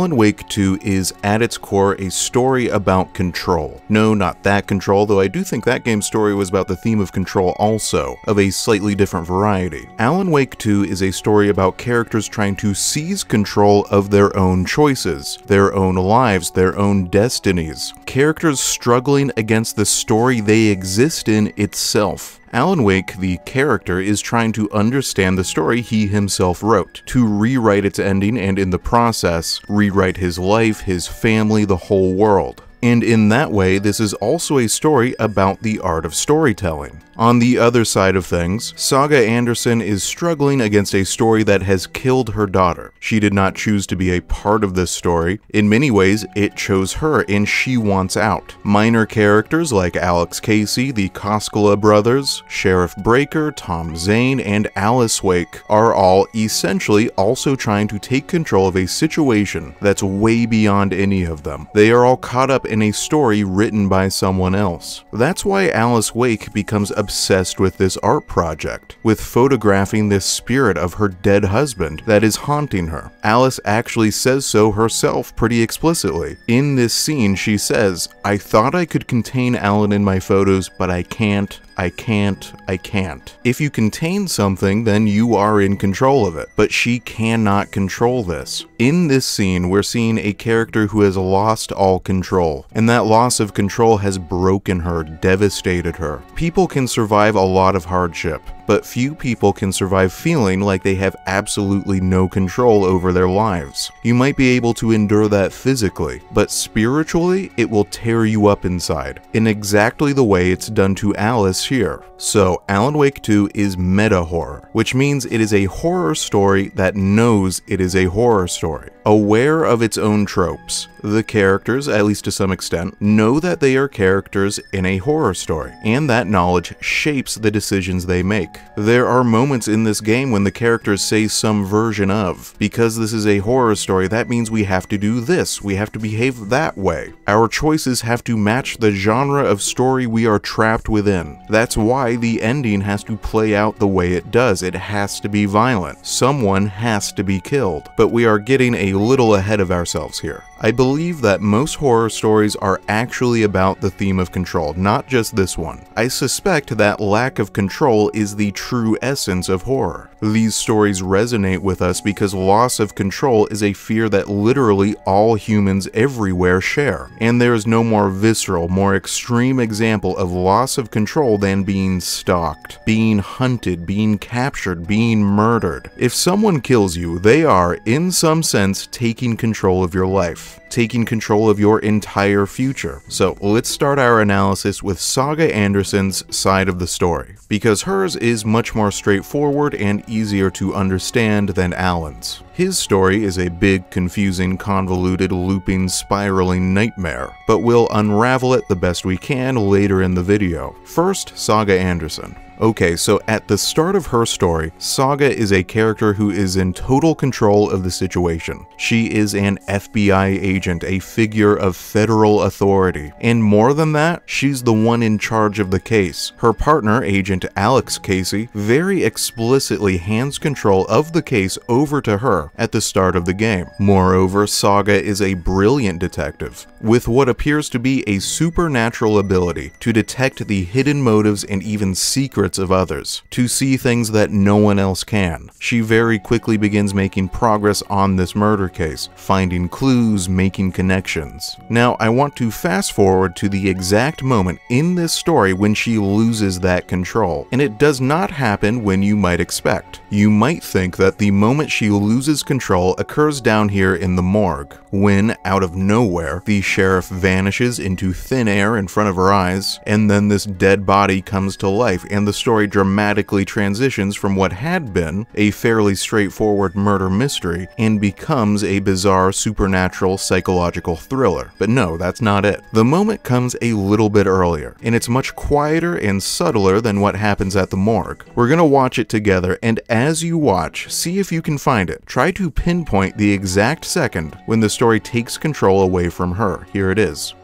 Alan Wake 2 is at its core a story about control. No, not that control, though I do think that game's story was about the theme of control also, of a slightly different variety. Alan Wake 2 is a story about characters trying to seize control of their own choices, their own lives, their own destinies. Characters struggling against the story they exist in itself. Alan Wake, the character, is trying to understand the story he himself wrote, to rewrite its ending and in the process, rewrite his life, his family, the whole world. And in that way, this is also a story about the art of storytelling. On the other side of things, Saga Anderson is struggling against a story that has killed her daughter. She did not choose to be a part of this story. In many ways, it chose her and she wants out. Minor characters like Alex Casey, the Koskela brothers, Sheriff Breaker, Tom Zane, and Alice Wake are all essentially also trying to take control of a situation that's way beyond any of them. They are all caught up in a story written by someone else. That's why Alice Wake becomes obsessed with this art project, with photographing this spirit of her dead husband that is haunting her. Alice actually says so herself pretty explicitly. In this scene, she says, I thought I could contain Alan in my photos, but I can't. I can't, I can't. If you contain something, then you are in control of it, but she cannot control this. In this scene, we're seeing a character who has lost all control, and that loss of control has broken her, devastated her. People can survive a lot of hardship, but few people can survive feeling like they have absolutely no control over their lives. You might be able to endure that physically, but spiritually, it will tear you up inside, in exactly the way it's done to Alice here. So, Alan Wake 2 is meta horror, which means it is a horror story that knows it is a horror story, aware of its own tropes. The characters, at least to some extent, know that they are characters in a horror story, and that knowledge shapes the decisions they make. There are moments in this game when the characters say some version of, because this is a horror story, that means we have to do this, we have to behave that way. Our choices have to match the genre of story we are trapped within. That's why the ending has to play out the way it does. It has to be violent. Someone has to be killed. But we are getting a little ahead of ourselves here. I believe that most horror stories are actually about the theme of control, not just this one. I suspect that lack of control is the true essence of horror. These stories resonate with us because loss of control is a fear that literally all humans everywhere share, and there is no more visceral, more extreme example of loss of control than being stalked, being hunted, being captured, being murdered. If someone kills you, they are, in some sense, taking control of your life taking control of your entire future. So let's start our analysis with Saga Anderson's side of the story, because hers is much more straightforward and easier to understand than Alan's. His story is a big, confusing, convoluted, looping, spiraling nightmare, but we'll unravel it the best we can later in the video. First, Saga Anderson. Okay, so at the start of her story, Saga is a character who is in total control of the situation. She is an FBI agent, a figure of federal authority. And more than that, she's the one in charge of the case. Her partner, Agent Alex Casey, very explicitly hands control of the case over to her at the start of the game. Moreover, Saga is a brilliant detective, with what appears to be a supernatural ability to detect the hidden motives and even secrets of others, to see things that no one else can. She very quickly begins making progress on this murder case, finding clues, making connections. Now, I want to fast forward to the exact moment in this story when she loses that control, and it does not happen when you might expect. You might think that the moment she loses control occurs down here in the morgue, when, out of nowhere, the sheriff vanishes into thin air in front of her eyes, and then this dead body comes to life, and the story dramatically transitions from what had been a fairly straightforward murder mystery and becomes a bizarre supernatural psychological thriller. But no, that's not it. The moment comes a little bit earlier, and it's much quieter and subtler than what happens at the morgue. We're gonna watch it together, and as you watch, see if you can find it. Try to pinpoint the exact second when the story takes control away from her. Here it is.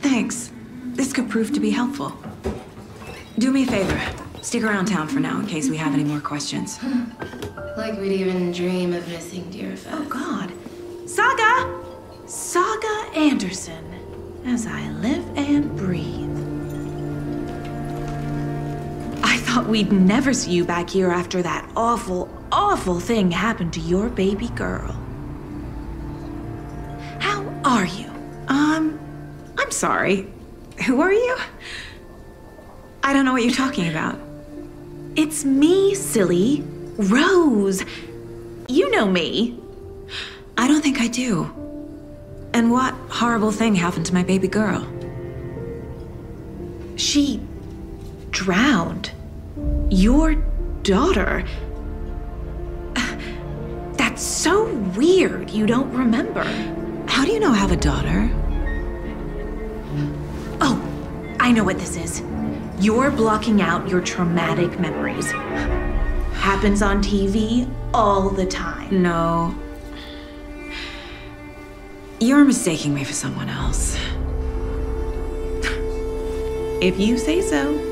Thanks. This could prove to be helpful. Do me a favor. Stick around town for now in case we have any more questions. Like we'd even dream of missing dear Oh, God. Saga! Saga Anderson, as I live and breathe. I thought we'd never see you back here after that awful, awful thing happened to your baby girl. How are you? Um, I'm sorry. Who are you? I don't know what you're talking about. It's me, silly. Rose. You know me. I don't think I do. And what horrible thing happened to my baby girl? She drowned. Your daughter. That's so weird you don't remember. How do you know I have a daughter? Oh, I know what this is. You're blocking out your traumatic memories. Happens on TV all the time. No. You're mistaking me for someone else. If you say so.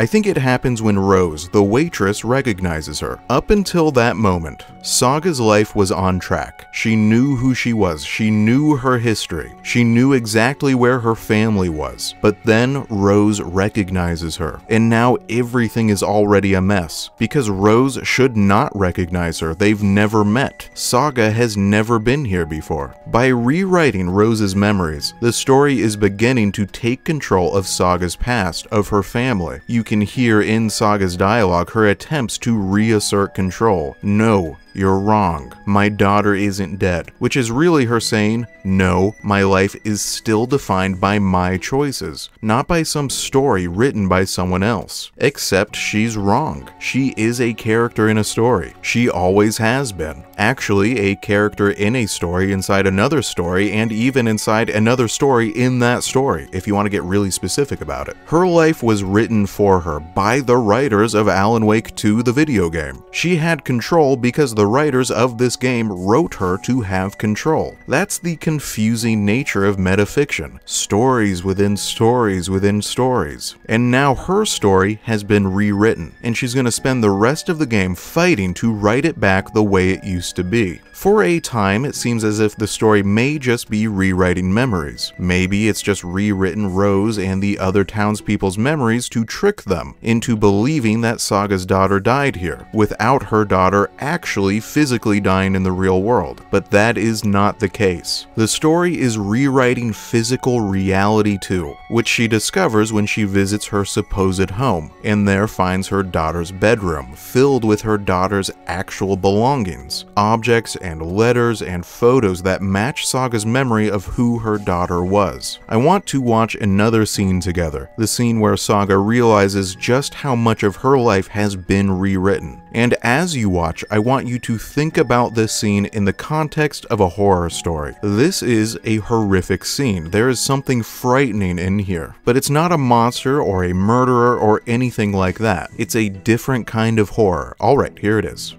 I think it happens when Rose, the waitress, recognizes her. Up until that moment, Saga's life was on track. She knew who she was, she knew her history, she knew exactly where her family was. But then Rose recognizes her, and now everything is already a mess. Because Rose should not recognize her, they've never met. Saga has never been here before. By rewriting Rose's memories, the story is beginning to take control of Saga's past, of her family. You can hear in Saga's dialogue her attempts to reassert control. No, you're wrong. My daughter isn't dead. Which is really her saying, no, my life is still defined by my choices, not by some story written by someone else. Except she's wrong. She is a character in a story. She always has been. Actually, a character in a story inside another story, and even inside another story in that story, if you want to get really specific about it. Her life was written for her by the writers of Alan Wake 2, the video game. She had control because the writers of this game wrote her to have control. That's the confusing nature of metafiction. Stories within stories within stories. And now her story has been rewritten, and she's going to spend the rest of the game fighting to write it back the way it used to be. For a time, it seems as if the story may just be rewriting memories. Maybe it's just rewritten Rose and the other townspeople's memories to trick them into believing that Saga's daughter died here, without her daughter actually physically dying in the real world. But that is not the case. The story is rewriting physical reality too, which she discovers when she visits her supposed home, and there finds her daughter's bedroom, filled with her daughter's actual belongings, objects and letters and photos that match Saga's memory of who her daughter was. I want to watch another scene together, the scene where Saga realizes just how much of her life has been rewritten. And as you watch, I want you to think about this scene in the context of a horror story. This is a horrific scene. There is something frightening in here. But it's not a monster or a murderer or anything like that. It's a different kind of horror. Alright, here it is.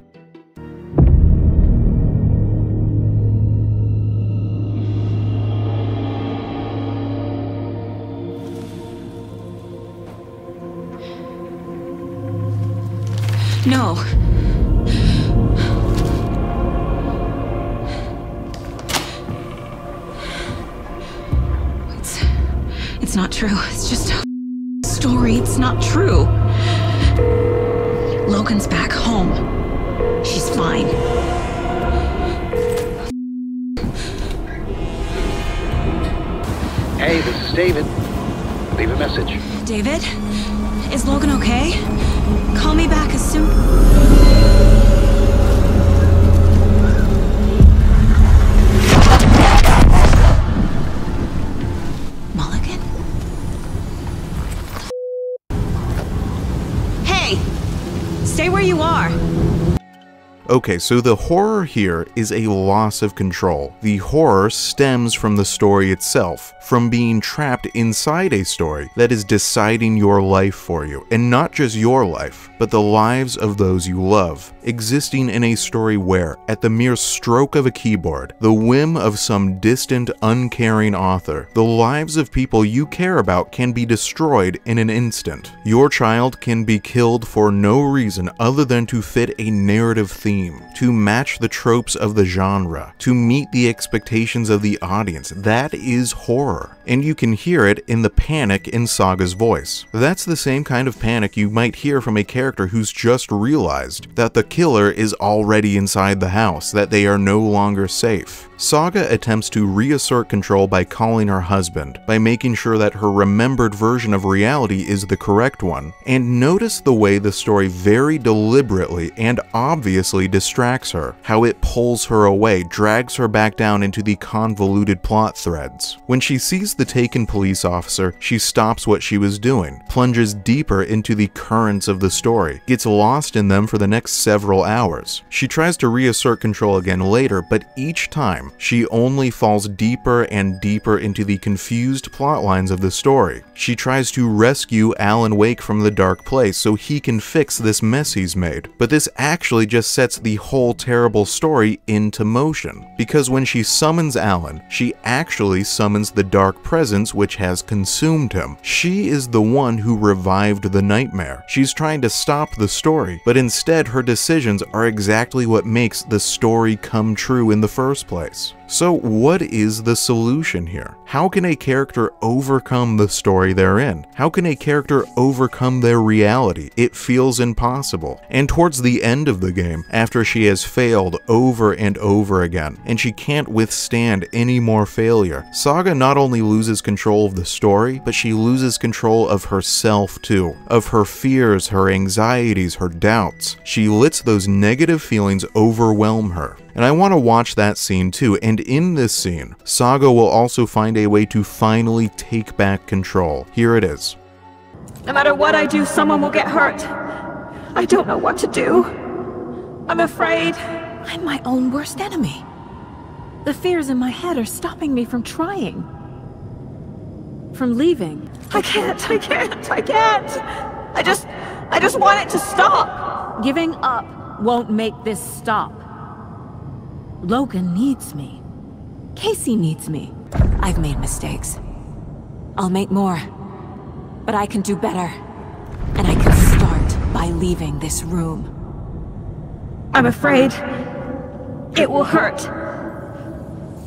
No. It's. It's not true. It's just a story. It's not true. Logan's back home. She's fine. Hey, this is David. Leave a message. David? Is Logan okay? Call me back as soon. Okay, so the horror here is a loss of control. The horror stems from the story itself, from being trapped inside a story that is deciding your life for you, and not just your life, but the lives of those you love, existing in a story where, at the mere stroke of a keyboard, the whim of some distant, uncaring author, the lives of people you care about can be destroyed in an instant. Your child can be killed for no reason other than to fit a narrative theme, to match the tropes of the genre, to meet the expectations of the audience. That is horror. And you can hear it in the panic in Saga's voice. That's the same kind of panic you might hear from a character who's just realized that the killer is already inside the house, that they are no longer safe. Saga attempts to reassert control by calling her husband, by making sure that her remembered version of reality is the correct one. And notice the way the story very deliberately and obviously distracts her, how it pulls her away, drags her back down into the convoluted plot threads. When she sees the taken police officer, she stops what she was doing, plunges deeper into the currents of the story, gets lost in them for the next several hours. She tries to reassert control again later, but each time, she only falls deeper and deeper into the confused plot lines of the story. She tries to rescue Alan Wake from the dark place so he can fix this mess he's made, but this actually just sets the whole terrible story into motion. Because when she summons Alan, she actually summons the dark presence which has consumed him. She is the one who revived the nightmare. She's trying to stop the story, but instead her decisions are exactly what makes the story come true in the first place. Yes. So, what is the solution here? How can a character overcome the story they're in? How can a character overcome their reality? It feels impossible. And towards the end of the game, after she has failed over and over again, and she can't withstand any more failure, Saga not only loses control of the story, but she loses control of herself too, of her fears, her anxieties, her doubts. She lets those negative feelings overwhelm her. And I want to watch that scene too, and in this scene, Saga will also find a way to finally take back control. Here it is. No matter what I do, someone will get hurt. I don't know what to do. I'm afraid. I'm my own worst enemy. The fears in my head are stopping me from trying. From leaving. I can't, I can't, I can't. I just, I just want it to stop. Giving up won't make this stop. Logan needs me. Casey needs me. I've made mistakes. I'll make more. But I can do better. And I can start by leaving this room. I'm afraid it will hurt.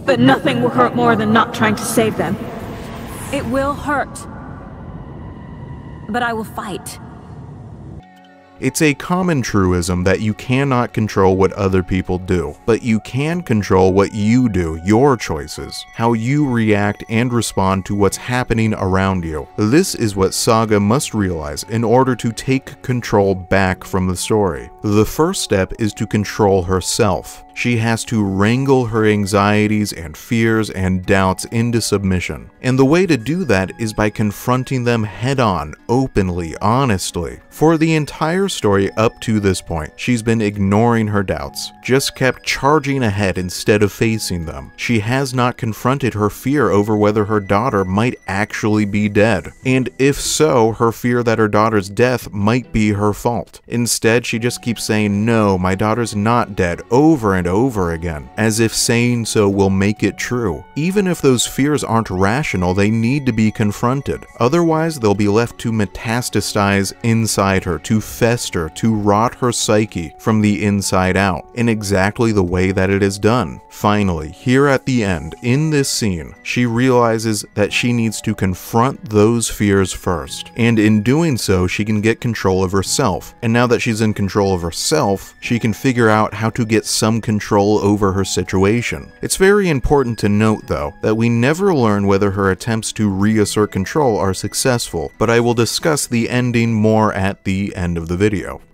But nothing will hurt more than not trying to save them. It will hurt. But I will fight. It's a common truism that you cannot control what other people do, but you can control what you do, your choices, how you react and respond to what's happening around you. This is what Saga must realize in order to take control back from the story. The first step is to control herself. She has to wrangle her anxieties and fears and doubts into submission. And the way to do that is by confronting them head on, openly, honestly. For the entire story up to this point, she's been ignoring her doubts, just kept charging ahead instead of facing them. She has not confronted her fear over whether her daughter might actually be dead. And if so, her fear that her daughter's death might be her fault. Instead, she just keeps saying, No, my daughter's not dead, over and over again, as if saying so will make it true. Even if those fears aren't rational, they need to be confronted. Otherwise, they'll be left to metastasize inside her, to fester, to rot her psyche from the inside out, in exactly the way that it is done. Finally, here at the end, in this scene, she realizes that she needs to confront those fears first. And in doing so, she can get control of herself. And now that she's in control of herself, she can figure out how to get some control over her situation. It's very important to note, though, that we never learn whether her attempts to reassert control are successful, but I will discuss the ending more at the end of the video.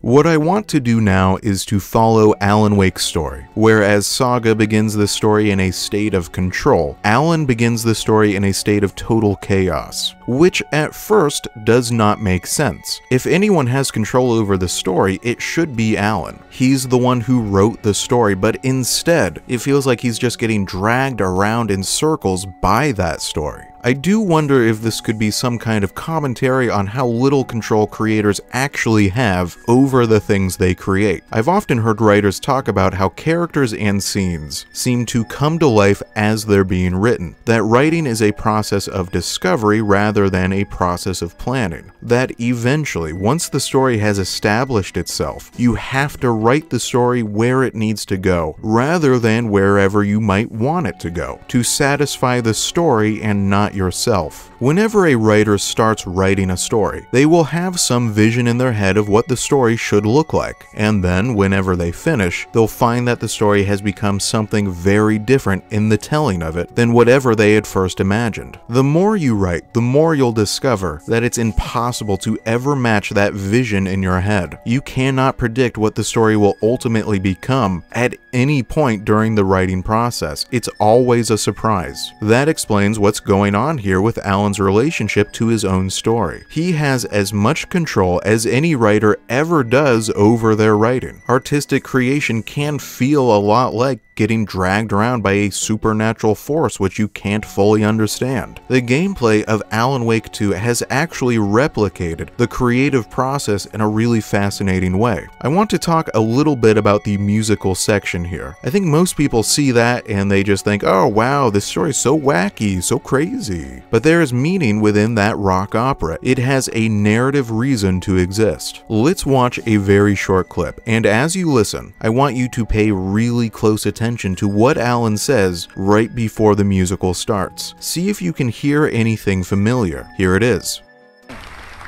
What I want to do now is to follow Alan Wake's story. Whereas Saga begins the story in a state of control, Alan begins the story in a state of total chaos, which at first does not make sense. If anyone has control over the story, it should be Alan. He's the one who wrote the story, but instead, it feels like he's just getting dragged around in circles by that story. I do wonder if this could be some kind of commentary on how little control creators actually have over the things they create. I've often heard writers talk about how characters and scenes seem to come to life as they're being written, that writing is a process of discovery rather than a process of planning, that eventually, once the story has established itself, you have to write the story where it needs to go, rather than wherever you might want it to go, to satisfy the story and not yourself. Whenever a writer starts writing a story, they will have some vision in their head of what the story should look like, and then whenever they finish, they'll find that the story has become something very different in the telling of it than whatever they had first imagined. The more you write, the more you'll discover that it's impossible to ever match that vision in your head. You cannot predict what the story will ultimately become at any point during the writing process. It's always a surprise. That explains what's going on here with Alan's relationship to his own story. He has as much control as any writer ever does over their writing. Artistic creation can feel a lot like getting dragged around by a supernatural force which you can't fully understand. The gameplay of Alan Wake 2 has actually replicated the creative process in a really fascinating way. I want to talk a little bit about the musical section here. I think most people see that and they just think, oh wow, this story is so wacky, so crazy. But there is meaning within that rock opera. It has a narrative reason to exist. Let's watch a very short clip, and as you listen, I want you to pay really close attention attention to what Alan says right before the musical starts. See if you can hear anything familiar. Here it is.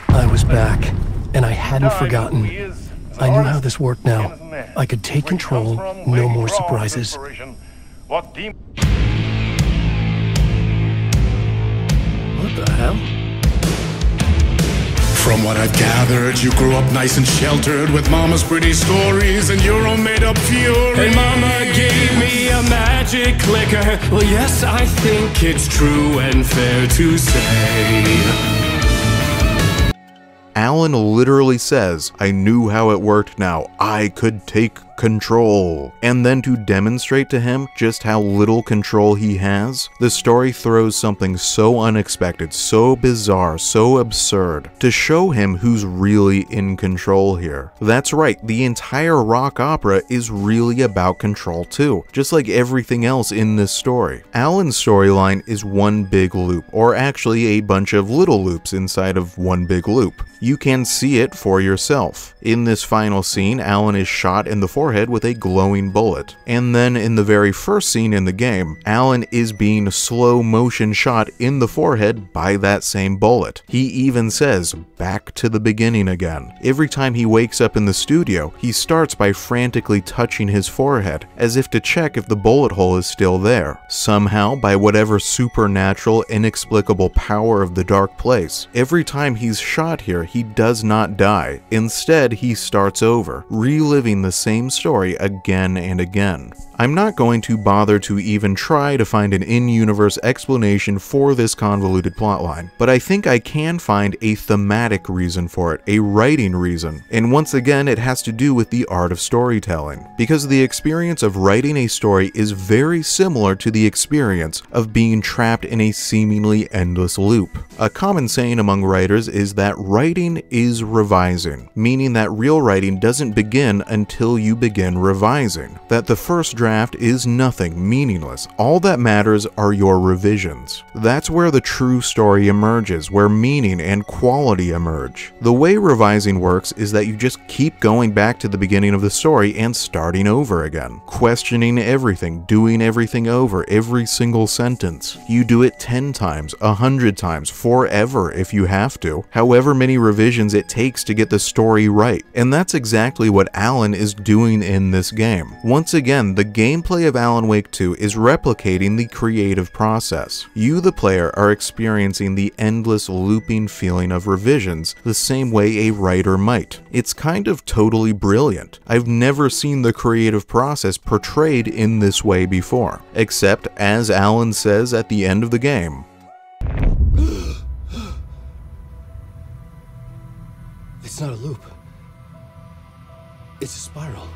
I was back, and I hadn't forgotten. I knew how this worked now. I could take control, no more surprises. What the hell? From what I've gathered, you grew up nice and sheltered with mama's pretty stories and your own made up fury. And mama gave me a magic clicker. Well, yes, I think it's true and fair to say. Alan literally says, I knew how it worked now. I could take control. And then to demonstrate to him just how little control he has, the story throws something so unexpected, so bizarre, so absurd to show him who's really in control here. That's right, the entire rock opera is really about control too, just like everything else in this story. Alan's storyline is one big loop, or actually a bunch of little loops inside of one big loop. You can see it for yourself. In this final scene, Alan is shot in the forehead with a glowing bullet. And then in the very first scene in the game, Alan is being slow motion shot in the forehead by that same bullet. He even says, back to the beginning again. Every time he wakes up in the studio, he starts by frantically touching his forehead, as if to check if the bullet hole is still there. Somehow, by whatever supernatural, inexplicable power of the dark place, every time he's shot here, he does not die. Instead, he starts over, reliving the same story again and again. I'm not going to bother to even try to find an in-universe explanation for this convoluted plotline, but I think I can find a thematic reason for it, a writing reason, and once again it has to do with the art of storytelling, because the experience of writing a story is very similar to the experience of being trapped in a seemingly endless loop. A common saying among writers is that writing is revising, meaning that real writing doesn't begin until you begin revising, that the first draft is nothing, meaningless. All that matters are your revisions. That's where the true story emerges, where meaning and quality emerge. The way revising works is that you just keep going back to the beginning of the story and starting over again, questioning everything, doing everything over, every single sentence. You do it 10 times, 100 times, forever if you have to, however many revisions it takes to get the story right. And that's exactly what Alan is doing in this game. Once again, the gameplay of Alan Wake 2 is replicating the creative process. You, the player, are experiencing the endless looping feeling of revisions the same way a writer might. It's kind of totally brilliant. I've never seen the creative process portrayed in this way before, except as Alan says at the end of the game. It's not a loop. It's a spiral.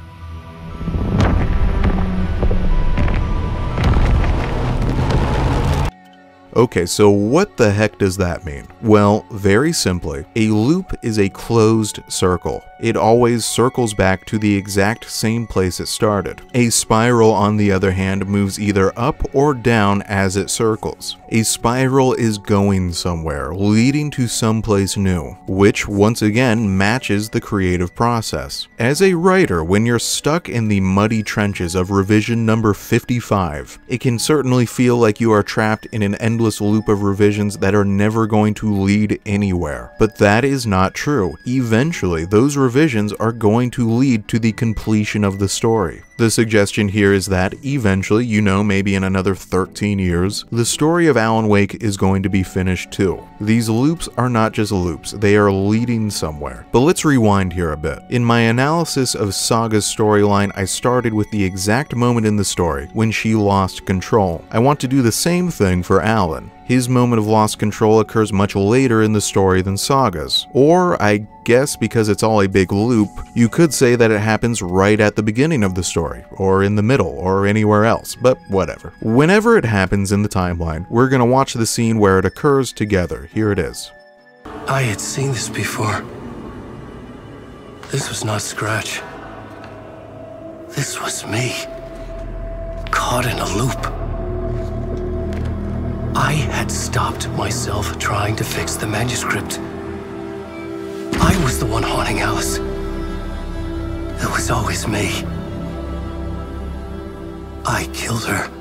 Okay, so what the heck does that mean? Well, very simply, a loop is a closed circle. It always circles back to the exact same place it started. A spiral, on the other hand, moves either up or down as it circles. A spiral is going somewhere, leading to someplace new, which once again matches the creative process. As a writer, when you're stuck in the muddy trenches of revision number 55, it can certainly feel like you are trapped in an endless loop of revisions that are never going to lead anywhere. But that is not true. Eventually, those revisions are going to lead to the completion of the story. The suggestion here is that eventually, you know, maybe in another 13 years, the story of Alan Wake is going to be finished too. These loops are not just loops, they are leading somewhere. But let's rewind here a bit. In my analysis of Saga's storyline, I started with the exact moment in the story when she lost control. I want to do the same thing for Alan. His moment of lost control occurs much later in the story than Saga's. Or, I guess because it's all a big loop, you could say that it happens right at the beginning of the story, or in the middle, or anywhere else, but whatever. Whenever it happens in the timeline, we're gonna watch the scene where it occurs together. Here it is. I had seen this before. This was not Scratch. This was me. Caught in a loop. I had stopped myself trying to fix the manuscript. I was the one haunting Alice. It was always me. I killed her.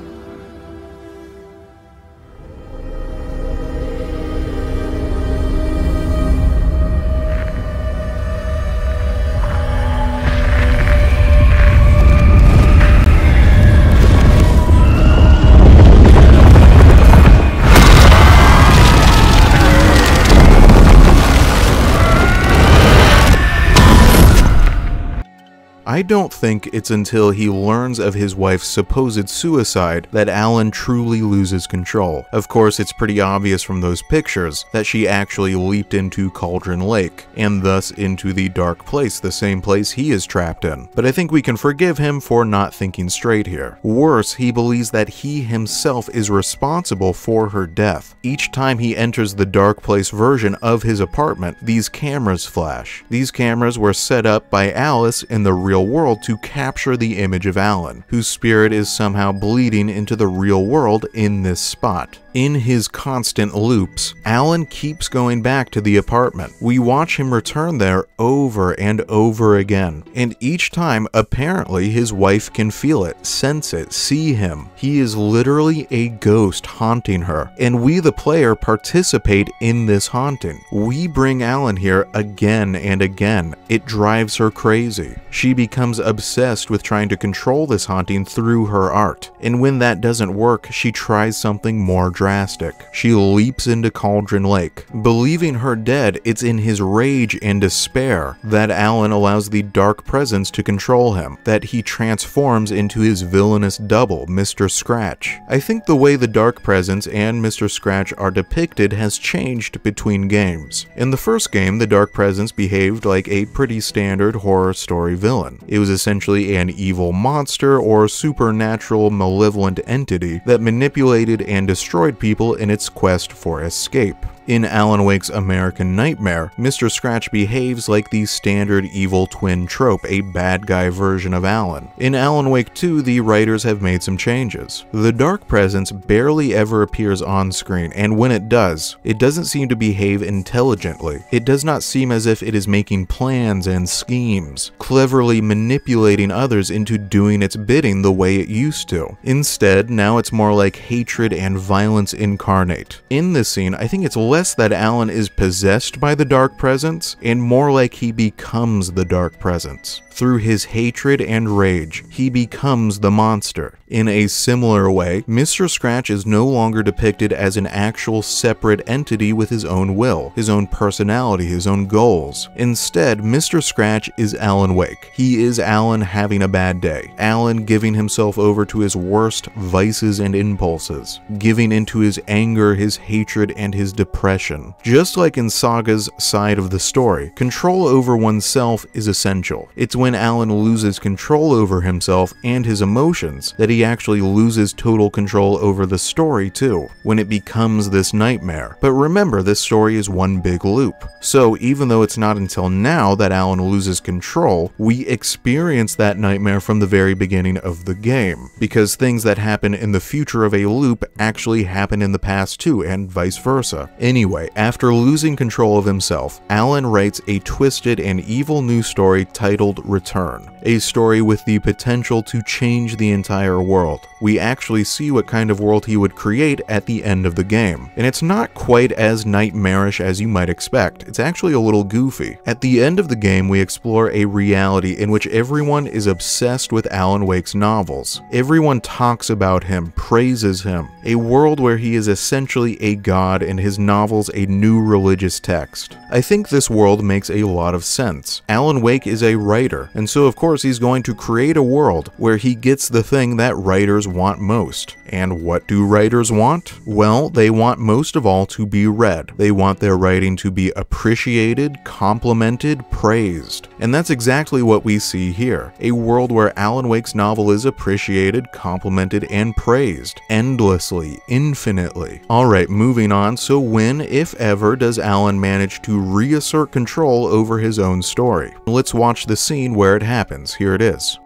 I don't think it's until he learns of his wife's supposed suicide that Alan truly loses control. Of course, it's pretty obvious from those pictures that she actually leaped into Cauldron Lake, and thus into the dark place, the same place he is trapped in. But I think we can forgive him for not thinking straight here. Worse, he believes that he himself is responsible for her death. Each time he enters the dark place version of his apartment, these cameras flash. These cameras were set up by Alice in the real world to capture the image of Alan, whose spirit is somehow bleeding into the real world in this spot. In his constant loops, Alan keeps going back to the apartment. We watch him return there over and over again, and each time, apparently, his wife can feel it, sense it, see him. He is literally a ghost haunting her, and we, the player, participate in this haunting. We bring Alan here again and again. It drives her crazy. She becomes obsessed with trying to control this haunting through her art, and when that doesn't work, she tries something more drastic drastic. She leaps into Cauldron Lake. Believing her dead, it's in his rage and despair that Alan allows the dark presence to control him, that he transforms into his villainous double, Mr. Scratch. I think the way the dark presence and Mr. Scratch are depicted has changed between games. In the first game, the dark presence behaved like a pretty standard horror story villain. It was essentially an evil monster or supernatural malevolent entity that manipulated and destroyed people in its quest for escape. In Alan Wake's American Nightmare, Mr. Scratch behaves like the standard evil twin trope, a bad guy version of Alan. In Alan Wake 2, the writers have made some changes. The Dark Presence barely ever appears on screen, and when it does, it doesn't seem to behave intelligently. It does not seem as if it is making plans and schemes, cleverly manipulating others into doing its bidding the way it used to. Instead, now it's more like hatred and violence incarnate. In this scene, I think it's less that Alan is possessed by the Dark Presence, and more like he becomes the Dark Presence. Through his hatred and rage, he becomes the monster. In a similar way, Mr. Scratch is no longer depicted as an actual separate entity with his own will, his own personality, his own goals. Instead, Mr. Scratch is Alan Wake. He is Alan having a bad day, Alan giving himself over to his worst vices and impulses, giving into his anger, his hatred, and his depression. Just like in Saga's side of the story, control over oneself is essential. It's when when Alan loses control over himself and his emotions that he actually loses total control over the story too, when it becomes this nightmare. But remember, this story is one big loop. So even though it's not until now that Alan loses control, we experience that nightmare from the very beginning of the game, because things that happen in the future of a loop actually happen in the past too, and vice versa. Anyway, after losing control of himself, Alan writes a twisted and evil new story titled Return, a story with the potential to change the entire world. We actually see what kind of world he would create at the end of the game, and it's not quite as nightmarish as you might expect, it's actually a little goofy. At the end of the game, we explore a reality in which everyone is obsessed with Alan Wake's novels. Everyone talks about him, praises him, a world where he is essentially a god and his novels a new religious text. I think this world makes a lot of sense. Alan Wake is a writer, and so of course he's going to create a world where he gets the thing that writers want most. And what do writers want? Well, they want most of all to be read. They want their writing to be appreciated, complimented, praised. And that's exactly what we see here. A world where Alan Wake's novel is appreciated, complimented, and praised. Endlessly, infinitely. Alright, moving on. So when, if ever, does Alan manage to reassert control over his own story? Let's watch the scene where it happens. Here it is.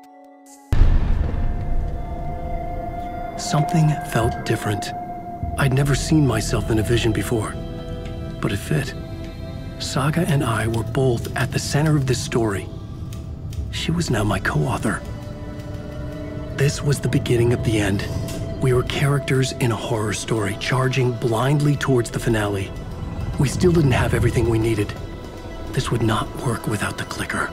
Something felt different. I'd never seen myself in a vision before, but it fit. Saga and I were both at the center of this story. She was now my co-author. This was the beginning of the end. We were characters in a horror story, charging blindly towards the finale. We still didn't have everything we needed. This would not work without the clicker.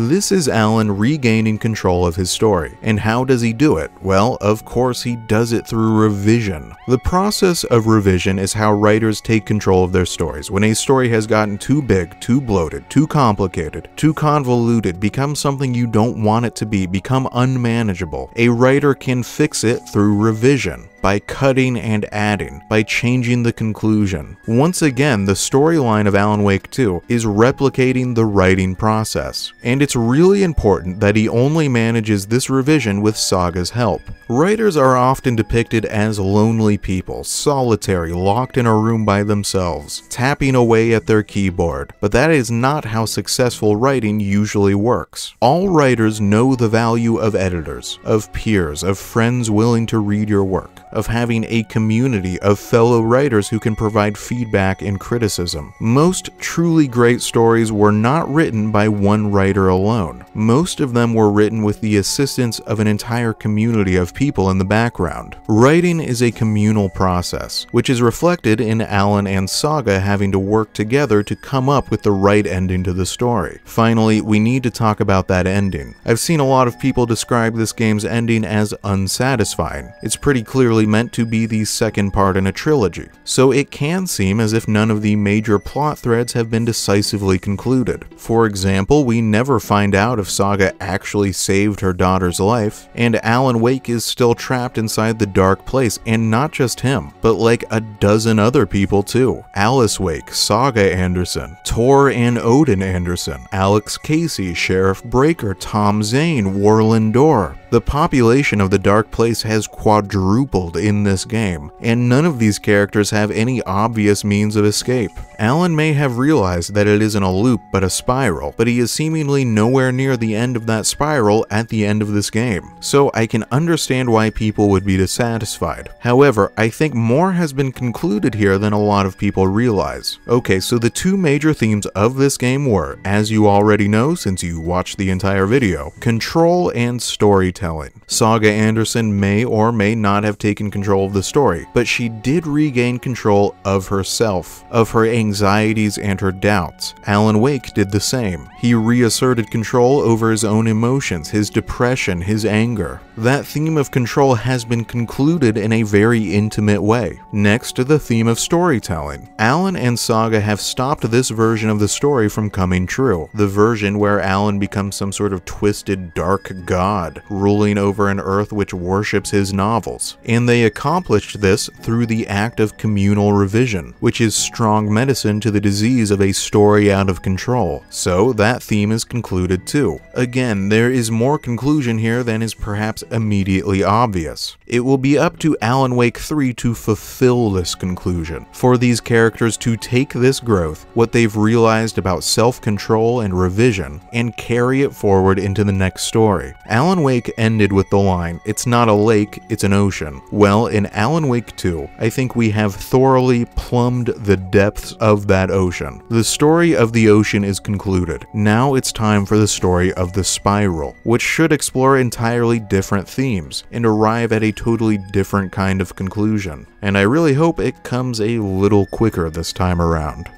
This is Alan regaining control of his story. And how does he do it? Well, of course he does it through revision. The process of revision is how writers take control of their stories. When a story has gotten too big, too bloated, too complicated, too convoluted, become something you don't want it to be, become unmanageable, a writer can fix it through revision by cutting and adding, by changing the conclusion. Once again, the storyline of Alan Wake 2 is replicating the writing process, and it's really important that he only manages this revision with Saga's help. Writers are often depicted as lonely people, solitary, locked in a room by themselves, tapping away at their keyboard, but that is not how successful writing usually works. All writers know the value of editors, of peers, of friends willing to read your work of having a community of fellow writers who can provide feedback and criticism. Most truly great stories were not written by one writer alone. Most of them were written with the assistance of an entire community of people in the background. Writing is a communal process, which is reflected in Alan and Saga having to work together to come up with the right ending to the story. Finally, we need to talk about that ending. I've seen a lot of people describe this game's ending as unsatisfying. It's pretty clearly meant to be the second part in a trilogy, so it can seem as if none of the major plot threads have been decisively concluded. For example, we never find out if Saga actually saved her daughter's life, and Alan Wake is still trapped inside the dark place, and not just him, but like a dozen other people too. Alice Wake, Saga Anderson, Tor and Odin Anderson, Alex Casey, Sheriff Breaker, Tom Zane, Warlin Door. The population of the Dark Place has quadrupled in this game, and none of these characters have any obvious means of escape. Alan may have realized that it isn't a loop but a spiral, but he is seemingly nowhere near the end of that spiral at the end of this game, so I can understand why people would be dissatisfied. However, I think more has been concluded here than a lot of people realize. Okay, so the two major themes of this game were, as you already know since you watched the entire video, control and storytelling. Saga Anderson may or may not have taken control of the story, but she did regain control of herself, of her anxieties and her doubts. Alan Wake did the same. He reasserted control over his own emotions, his depression, his anger. That theme of control has been concluded in a very intimate way. Next to the theme of storytelling. Alan and Saga have stopped this version of the story from coming true. The version where Alan becomes some sort of twisted dark god, ruling over an earth which worships his novels. And and they accomplished this through the act of communal revision, which is strong medicine to the disease of a story out of control. So that theme is concluded too. Again, there is more conclusion here than is perhaps immediately obvious. It will be up to Alan Wake 3 to fulfill this conclusion, for these characters to take this growth, what they've realized about self-control and revision, and carry it forward into the next story. Alan Wake ended with the line, it's not a lake, it's an ocean. Well, in Alan Wake 2, I think we have thoroughly plumbed the depths of that ocean. The story of the ocean is concluded. Now it's time for the story of the spiral, which should explore entirely different themes and arrive at a totally different kind of conclusion. And I really hope it comes a little quicker this time around.